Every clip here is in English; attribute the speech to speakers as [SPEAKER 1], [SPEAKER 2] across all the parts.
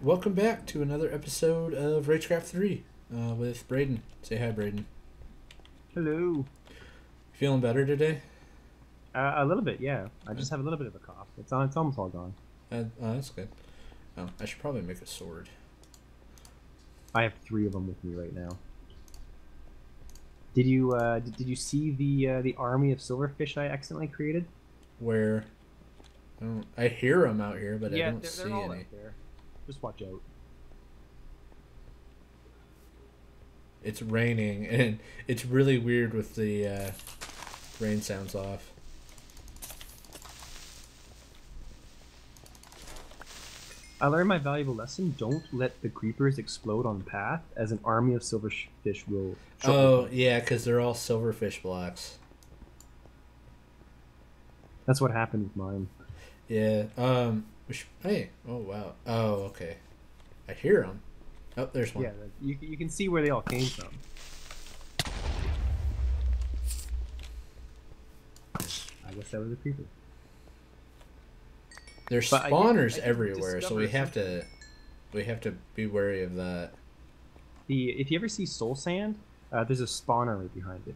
[SPEAKER 1] right, welcome back to another episode of Ragecraft 3 uh, with Braden. Say hi, Braden.
[SPEAKER 2] Hello.
[SPEAKER 1] Feeling better today?
[SPEAKER 2] Uh, a little bit, yeah. I just have a little bit of a cough. It's on. It's almost all gone.
[SPEAKER 1] Uh, oh, that's good. Oh, I should probably make a sword.
[SPEAKER 2] I have three of them with me right now. Did you uh, did, did you see the uh, the army of silverfish I accidentally created?
[SPEAKER 1] Where? I, don't, I hear them out here, but I don't
[SPEAKER 2] they're,
[SPEAKER 1] see
[SPEAKER 2] they're all
[SPEAKER 1] any.
[SPEAKER 2] Just watch out.
[SPEAKER 1] It's raining, and it's really weird with the uh, rain sounds off.
[SPEAKER 2] I learned my valuable lesson. Don't let the creepers explode on the path, as an army of silverfish will.
[SPEAKER 1] Oh, yeah, because they're all silverfish blocks.
[SPEAKER 2] that's what happened with mine.
[SPEAKER 1] Yeah. Um. Should- Hey. Oh wow. Oh okay. I hear them. Oh, there's one.
[SPEAKER 2] Yeah, you you can see where they all came from. I guess that was a creeper.
[SPEAKER 1] There's
[SPEAKER 2] I did-
[SPEAKER 1] spawners
[SPEAKER 2] I did
[SPEAKER 1] everywhere, so we have to we have to be wary of that.
[SPEAKER 2] The if you ever see soul sand, uh, there's a spawner right behind it.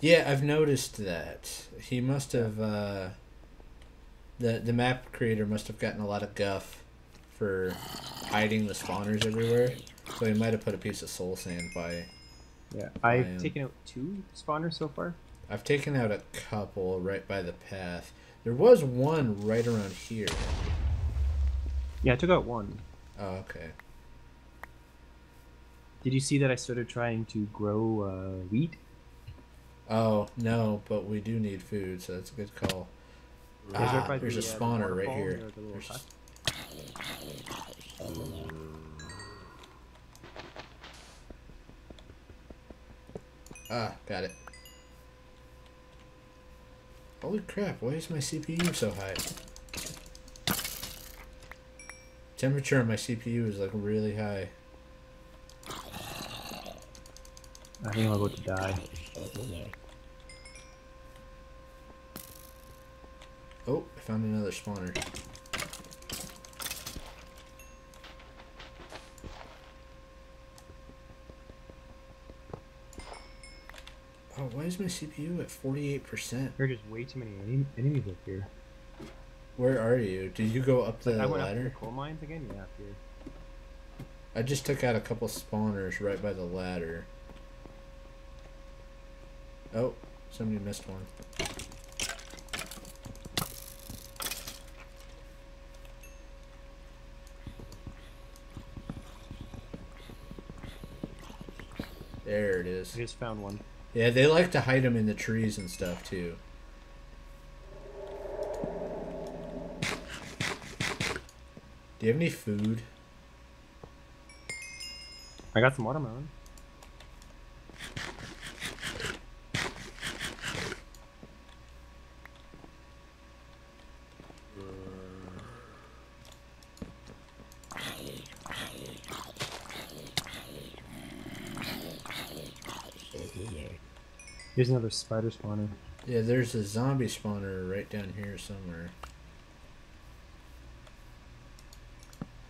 [SPEAKER 1] Yeah, I've noticed that. He must have uh the the map creator must have gotten a lot of guff for hiding the spawners everywhere. So he might have put a piece of soul sand by
[SPEAKER 2] Yeah,
[SPEAKER 1] I
[SPEAKER 2] I've
[SPEAKER 1] am-
[SPEAKER 2] taken out two spawners so far.
[SPEAKER 1] I've taken out a couple right by the path. There was one right around here.
[SPEAKER 2] Yeah, I took out one.
[SPEAKER 1] Oh, okay.
[SPEAKER 2] Did you see that I started trying to grow uh, wheat?
[SPEAKER 1] Oh no, but we do need food, so that's a good call.
[SPEAKER 2] There's
[SPEAKER 1] Ah,
[SPEAKER 2] right
[SPEAKER 1] there's
[SPEAKER 2] the,
[SPEAKER 1] a
[SPEAKER 2] uh, the
[SPEAKER 1] spawner right here.
[SPEAKER 2] near
[SPEAKER 1] There's- Ah, got it. Holy crap, why is my CPU so high? Temperature on my CPU is like really high.
[SPEAKER 2] I think I'm about to die.
[SPEAKER 1] Oh, I found another spawner. Oh, why is my CPU at 48%?
[SPEAKER 2] There are just way too many enem- enemies up here.
[SPEAKER 1] Where are you? Did you go up the
[SPEAKER 2] I went up to the
[SPEAKER 1] ladder?
[SPEAKER 2] coal mines again. Yeah, up here.
[SPEAKER 1] I just took out a couple spawners right by the ladder. Oh, somebody missed one. There it is.
[SPEAKER 2] I just found one.
[SPEAKER 1] Yeah, they like to hide them in the trees and stuff too. Do you have any food?
[SPEAKER 2] I got some watermelon. Here's another spider spawner.
[SPEAKER 1] Yeah, there's a zombie spawner right down here somewhere.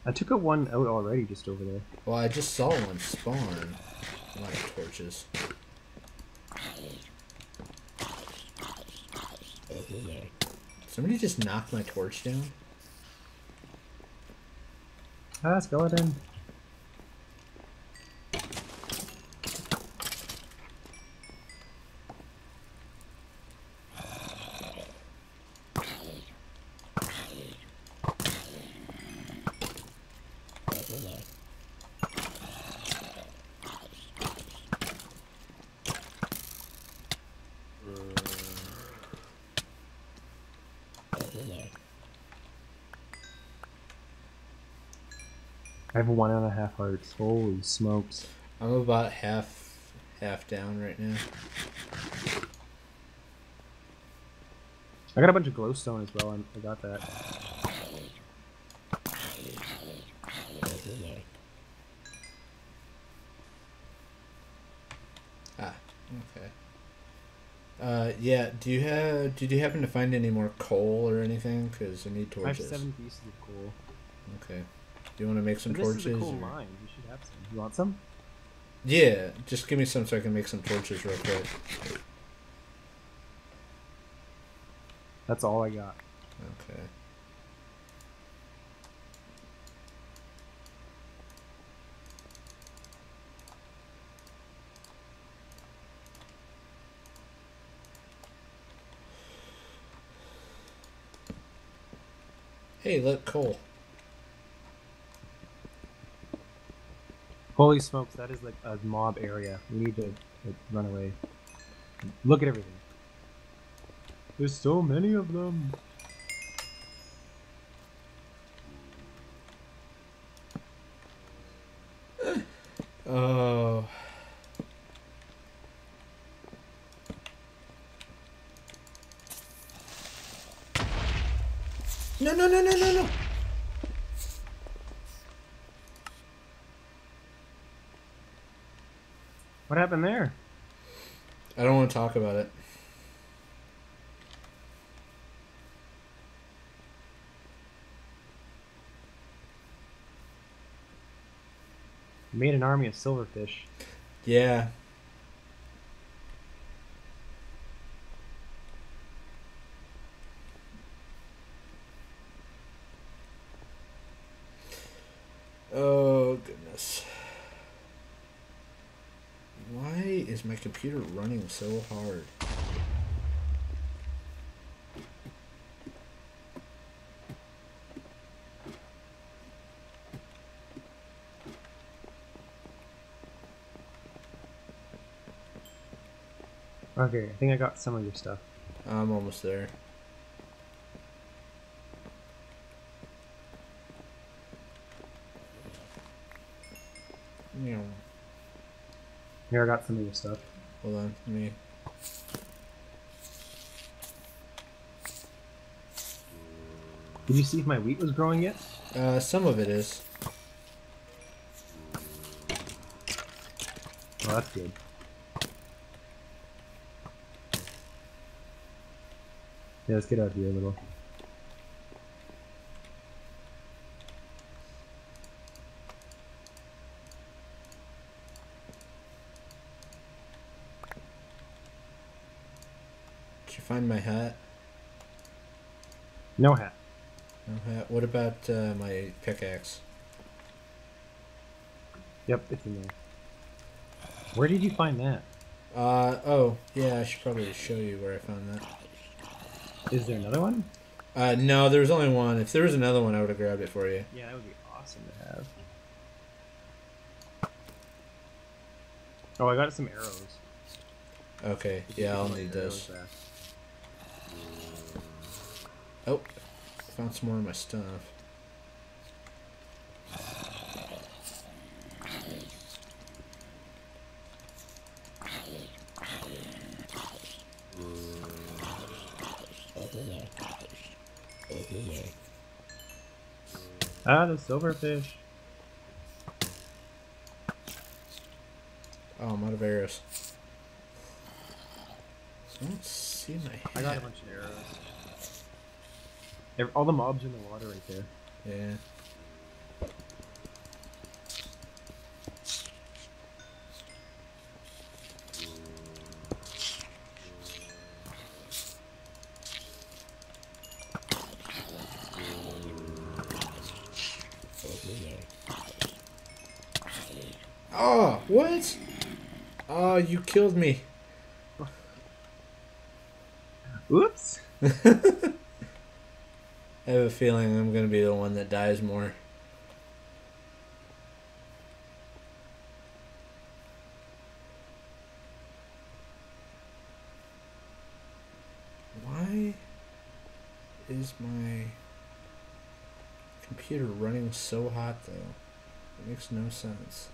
[SPEAKER 2] I took a one out already just over there.
[SPEAKER 1] Well, I just saw one spawn. Of torches. Somebody just knocked my torch down?
[SPEAKER 2] Ah, skeleton. I have one and a half hearts. Holy smokes.
[SPEAKER 1] I'm about half half down right now.
[SPEAKER 2] I got a bunch of glowstone as well. I I got that.
[SPEAKER 1] Ah, okay. Uh, yeah. Do you have? Did you happen to find any more coal or anything? Cause I need torches.
[SPEAKER 2] I have seven pieces of coal.
[SPEAKER 1] Okay. Do you want to make some
[SPEAKER 2] this
[SPEAKER 1] torches?
[SPEAKER 2] is a cool
[SPEAKER 1] or-
[SPEAKER 2] mine. You should have some. You want some?
[SPEAKER 1] Yeah, just give me some so I can make some torches real quick.
[SPEAKER 2] That's all I got.
[SPEAKER 1] Okay. Hey, look, coal.
[SPEAKER 2] Holy smokes, that is like a mob area. We need to like, run away. Look at everything. There's so many of them.
[SPEAKER 1] Oh. No, no, no, no, no, no.
[SPEAKER 2] What happened there?
[SPEAKER 1] I don't want to talk about it.
[SPEAKER 2] You made an army of silverfish.
[SPEAKER 1] Yeah. Oh, goodness. Why is my computer running so hard?
[SPEAKER 2] Okay, I think I got some of your stuff.
[SPEAKER 1] I'm almost there. Yeah.
[SPEAKER 2] Here, I got some of your stuff.
[SPEAKER 1] Hold on, let me.
[SPEAKER 2] Did you see if my wheat was growing yet?
[SPEAKER 1] Uh, some of it is.
[SPEAKER 2] Oh, that's good. Yeah, let's get out of here a little.
[SPEAKER 1] Did you find my hat?
[SPEAKER 2] No hat.
[SPEAKER 1] No hat. What about uh, my pickaxe?
[SPEAKER 2] Yep, it's in there. Where did you find that?
[SPEAKER 1] Uh, oh, yeah, I should probably show you where I found that.
[SPEAKER 2] Is there another one?
[SPEAKER 1] Uh, no, there was only one. If there was another one, I would have grabbed it for you.
[SPEAKER 2] Yeah, that would be awesome to have. Oh, I got some arrows.
[SPEAKER 1] Okay, yeah, I'll need
[SPEAKER 2] Arrows
[SPEAKER 1] those.
[SPEAKER 2] back.
[SPEAKER 1] Oh, found some more of my stuff.
[SPEAKER 2] Ah, the silverfish.
[SPEAKER 1] Oh, I'm out of arrows. I don't see my hat.
[SPEAKER 2] I got a bunch of arrows. All the mobs are in the water right there.
[SPEAKER 1] Yeah. Killed me.
[SPEAKER 2] Oops.
[SPEAKER 1] I have a feeling I'm gonna be the one that dies more. Why is my computer running so hot though? It makes no sense.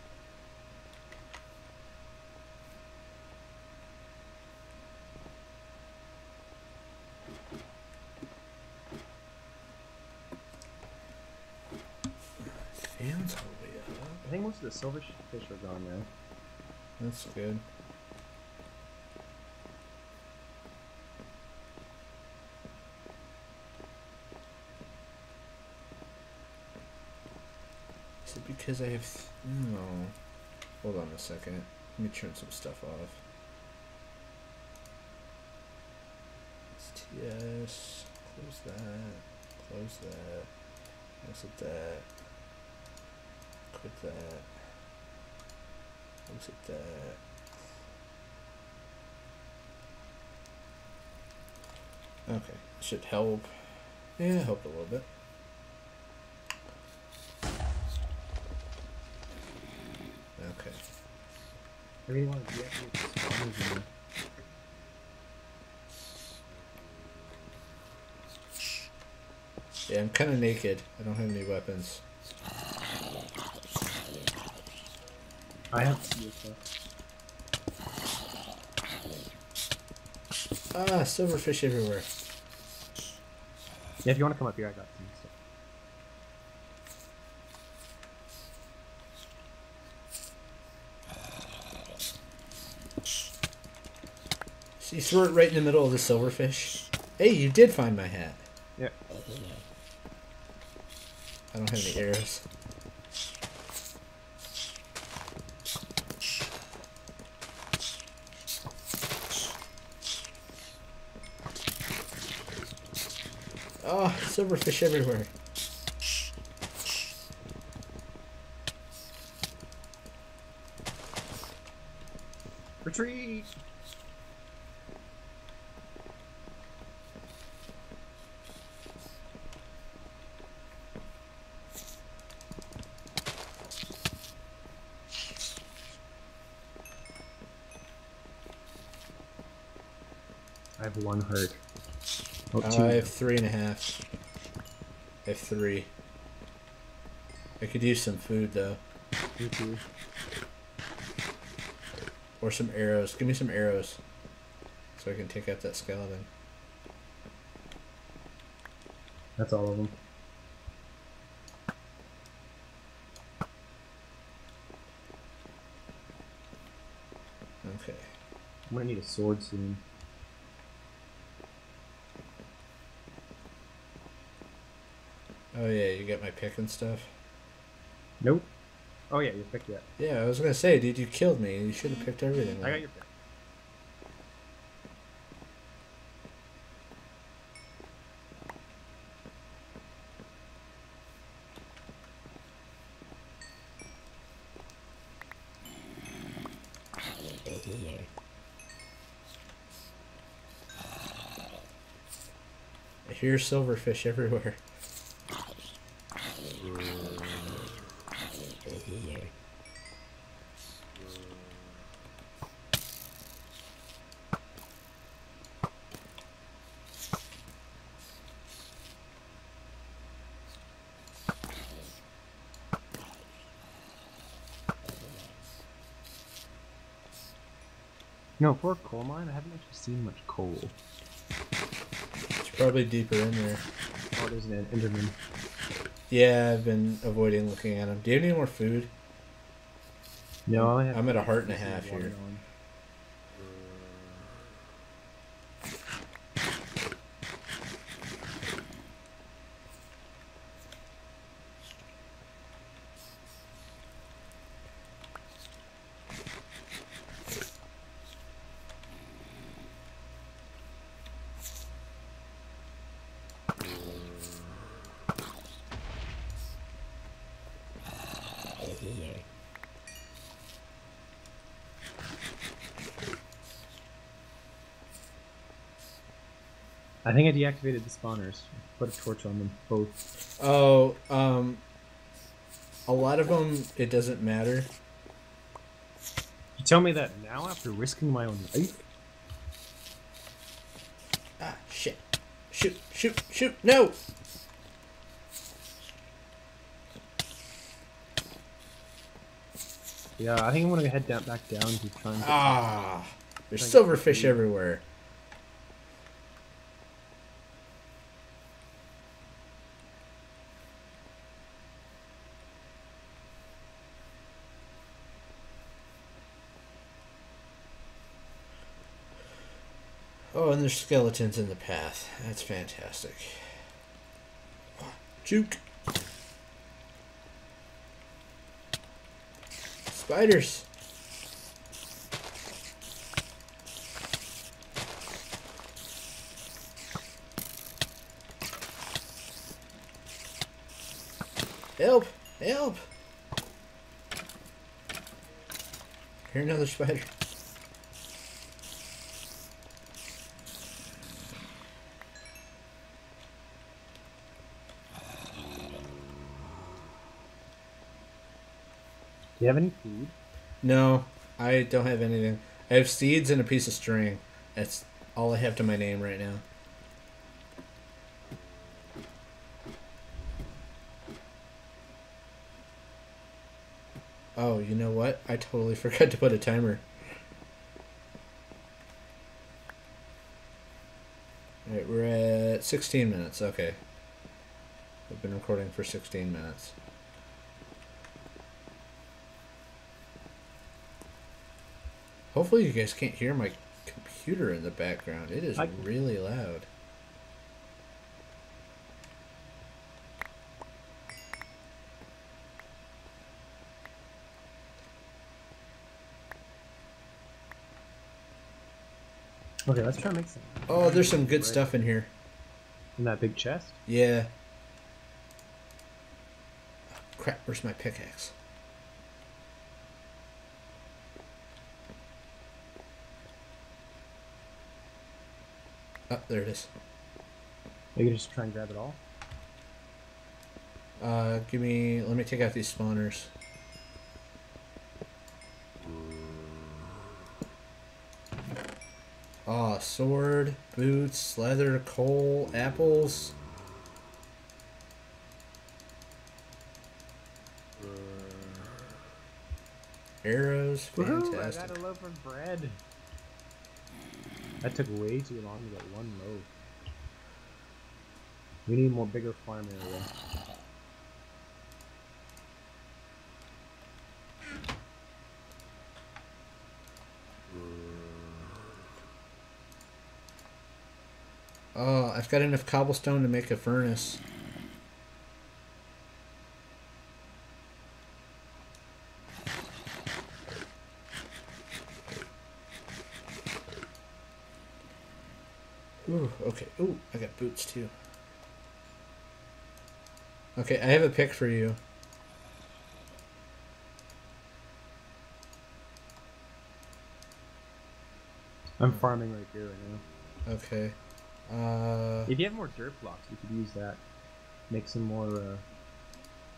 [SPEAKER 1] Fans all the way up.
[SPEAKER 2] I think most of the silverfish are gone now.
[SPEAKER 1] That's good. Is it because I have... No. Hold on a second. Let me turn some stuff off. Yes. Close that. Close that. Exit that. Quit that. Exit that. Okay, should help. Yeah, help a little bit. Okay.
[SPEAKER 2] I really want to deactivate the spawners in there.
[SPEAKER 1] Yeah, I'm kind of naked. I don't have any weapons.
[SPEAKER 2] I have.
[SPEAKER 1] Ah, silverfish everywhere.
[SPEAKER 2] Yeah, if you want to come up here, I got some stuff.
[SPEAKER 1] So you threw it right in the middle of the silverfish. Hey, you did find my hat.
[SPEAKER 2] Yeah.
[SPEAKER 1] I don't have any arrows. Silverfish everywhere.
[SPEAKER 2] Retreat! I have one heart. Oh.
[SPEAKER 1] I have three and a half. I have three. I could use some food though, or some arrows. Give me some arrows, so I can take out that skeleton.
[SPEAKER 2] That's all of them.
[SPEAKER 1] Okay.
[SPEAKER 2] I'm gonna need a sword soon.
[SPEAKER 1] Oh yeah, you got my pick and stuff.
[SPEAKER 2] Nope. Oh yeah, you picked it.
[SPEAKER 1] Yeah, I was gonna say, dude, you killed me. You should have picked everything.
[SPEAKER 2] I got your pick.
[SPEAKER 1] I hear silverfish everywhere.
[SPEAKER 2] No, for a coal mine, I haven't actually seen much coal.
[SPEAKER 1] It's probably deeper in there.
[SPEAKER 2] Oh, there's an Enderman.
[SPEAKER 1] Yeah, I've been avoiding looking at them. Do you have any more food?
[SPEAKER 2] No, I have.
[SPEAKER 1] I'm at a heart and a half here.
[SPEAKER 2] I think I deactivated the spawners. Put a torch on them both.
[SPEAKER 1] Oh, um, a lot of them it doesn't matter.
[SPEAKER 2] You tell me that now after risking my own life?
[SPEAKER 1] Ah, shit! Shoot! Shoot! Shoot! No!
[SPEAKER 2] Yeah, I think I'm gonna head down back down to try and.
[SPEAKER 1] Ah, there's silverfish everywhere. Oh, and there's skeletons in the path. That's fantastic. Juke. Spiders! Help! Help! Here another spider.
[SPEAKER 2] Do you have any food?
[SPEAKER 1] No, I don't have anything. I have seeds and a piece of string. That's all I have to my name right now. Oh, you know what? I totally forgot to put a timer. Alright, we're at 16 minutes. Okay. I've been recording for 16 minutes. Hopefully you guys can't hear my computer in the background. It is
[SPEAKER 2] I-
[SPEAKER 1] really loud.
[SPEAKER 2] Okay, let's try to make some.
[SPEAKER 1] Oh, there's some good stuff in here.
[SPEAKER 2] In that big chest?
[SPEAKER 1] Yeah. Crap, where's my pickaxe? Oh, there it is.
[SPEAKER 2] Are you gonna just try and grab it all?
[SPEAKER 1] Uh, give me. Let me take out these spawners. Ah, sword, boots, leather, coal, apples. Arrows,
[SPEAKER 2] Woohoo! I got a loaf of bread. That took way too long to get one loaf. We need more bigger farm area.
[SPEAKER 1] Oh, I've got enough cobblestone to make a furnace. Okay. Ooh, I got boots too. Okay, I have a pick for you.
[SPEAKER 2] I'm farming right here right now.
[SPEAKER 1] Okay. Uh,
[SPEAKER 2] If you have more dirt blocks, we could use that. Make some more, uh,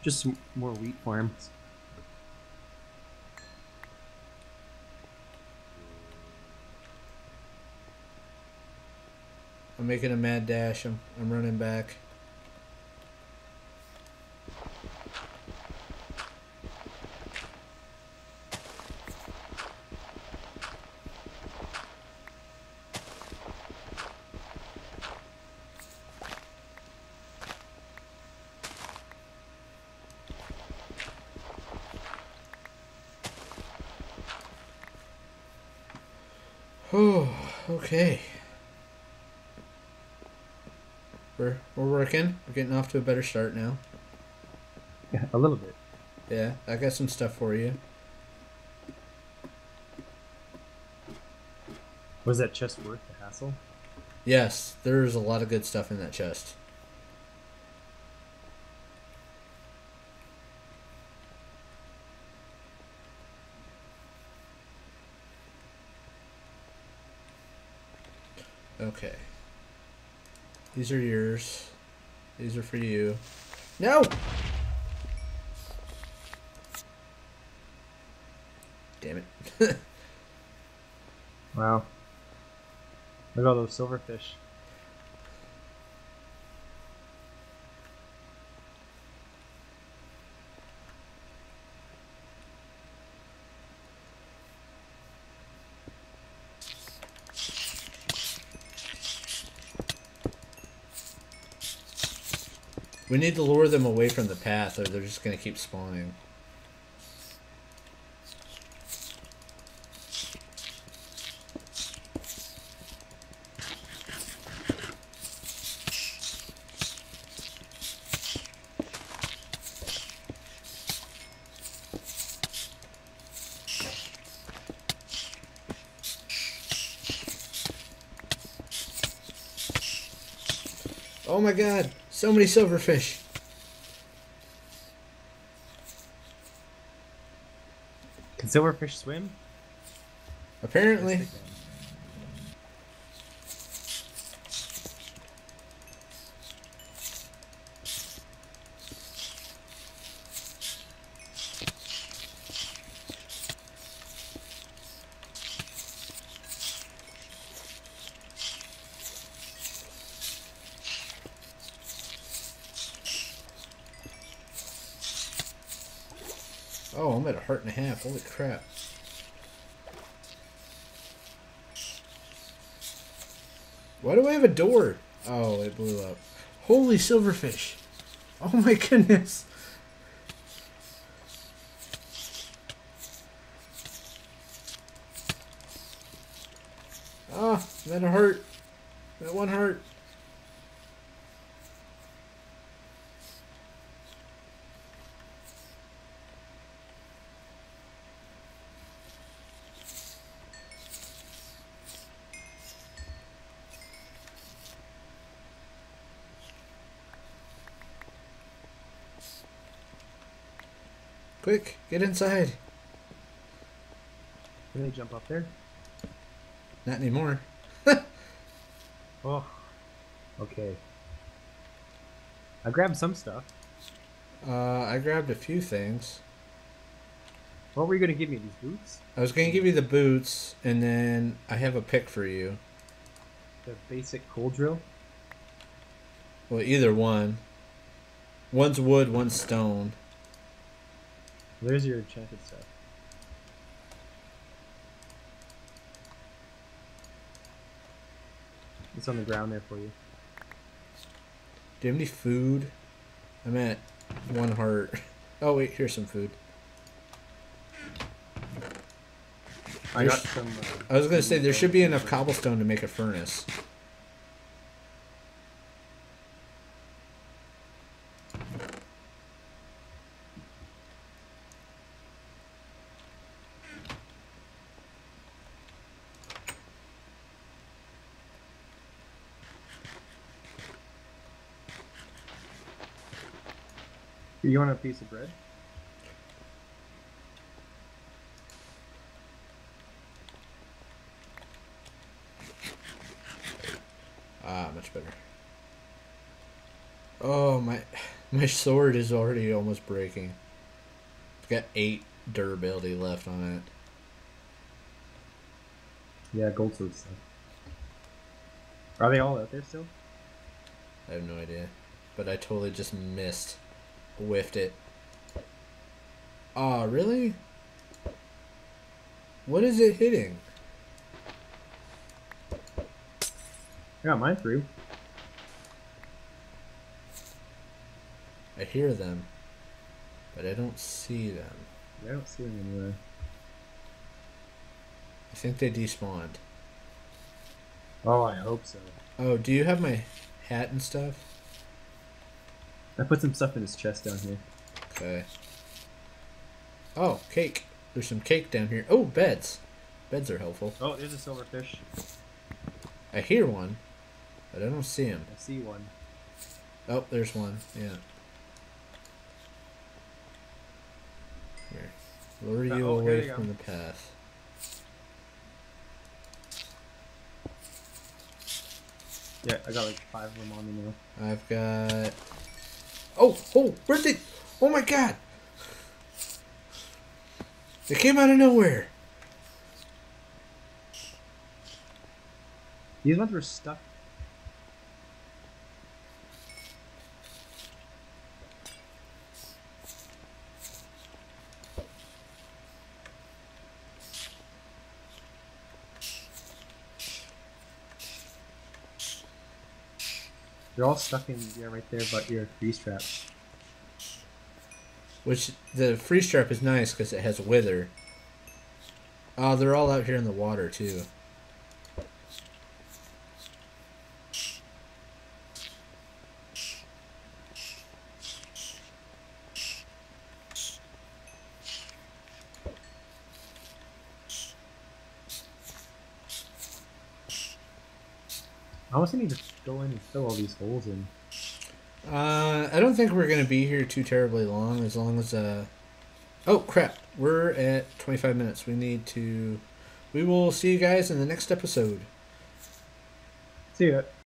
[SPEAKER 2] just some more wheat farms.
[SPEAKER 1] I'm making a mad dash. I'm, I'm running back. Okay. We're we're working. We're getting off to a better start now.
[SPEAKER 2] Yeah, a little bit.
[SPEAKER 1] Yeah, I got some stuff for you.
[SPEAKER 2] Was that chest worth the hassle?
[SPEAKER 1] Yes, there's a lot of good stuff in that chest. Okay. These are yours. These are for you. No! Damn it.
[SPEAKER 2] Wow. Look at all those silverfish.
[SPEAKER 1] We need to lure them away from the path or they're just going to keep spawning. Oh my god! So many silverfish.
[SPEAKER 2] Can silverfish swim?
[SPEAKER 1] Apparently. Oh, I'm at a heart and a half. Holy crap. Why do I have a door? Oh, it blew up. Holy silverfish. Oh my goodness. Ah, I'm at a heart. I'm at one heart. Quick, get inside.
[SPEAKER 2] Can they jump up there?
[SPEAKER 1] Not anymore.
[SPEAKER 2] Oh. Okay. I grabbed some stuff.
[SPEAKER 1] Uh, I grabbed a few things.
[SPEAKER 2] What were you gonna give me? These boots?
[SPEAKER 1] I was gonna give you the boots, and then I have a pick for you.
[SPEAKER 2] The basic coal drill?
[SPEAKER 1] Well, either one. One's wood, one's stone.
[SPEAKER 2] There's your enchanted stuff. It's on the ground there for you.
[SPEAKER 1] Do you have any food? I'm at one heart. Oh wait, here's some food.
[SPEAKER 2] I
[SPEAKER 1] There's-
[SPEAKER 2] got some. Uh,
[SPEAKER 1] I was gonna say there should be enough cobblestone to make a furnace.
[SPEAKER 2] You want a piece of bread?
[SPEAKER 1] Ah, much better. Oh my, my sword is already almost breaking. It's got eight durability left on it.
[SPEAKER 2] Yeah, gold sword stuff. Are they all out there still?
[SPEAKER 1] I have no idea, but I totally just missed, whiffed it. Ah, really? What is it hitting?
[SPEAKER 2] I got mine through.
[SPEAKER 1] I hear them, but I don't see them.
[SPEAKER 2] I don't see them anywhere.
[SPEAKER 1] I think they despawned.
[SPEAKER 2] Oh, I hope so.
[SPEAKER 1] Oh, do you have my hat and stuff?
[SPEAKER 2] I put some stuff in his chest down here.
[SPEAKER 1] Okay. Oh, cake. There's some cake down here. Oh, beds. Beds are helpful.
[SPEAKER 2] Oh, there's a silverfish.
[SPEAKER 1] I hear one, but I don't see him.
[SPEAKER 2] I see one.
[SPEAKER 1] Oh, there's one. Yeah. Here. Lure uh, you
[SPEAKER 2] Oh,
[SPEAKER 1] away
[SPEAKER 2] you go.
[SPEAKER 1] from the path.
[SPEAKER 2] Yeah, I got like five of them on me now.
[SPEAKER 1] I've got. Oh, oh, where'd they? Oh my god! They came out of nowhere.
[SPEAKER 2] These ones were stuck. They're all stuck in yeah right there, but your freeze trap.
[SPEAKER 1] Which the freeze trap is nice because it has wither. Oh, uh, they're all out here in the water too.
[SPEAKER 2] I almost need to go in and fill all these holes in.
[SPEAKER 1] Uh, I don't think we're gonna be here too terribly long. As long as uh, oh crap, we're at twenty five minutes. We need to. We will see you guys in the next episode.
[SPEAKER 2] See ya.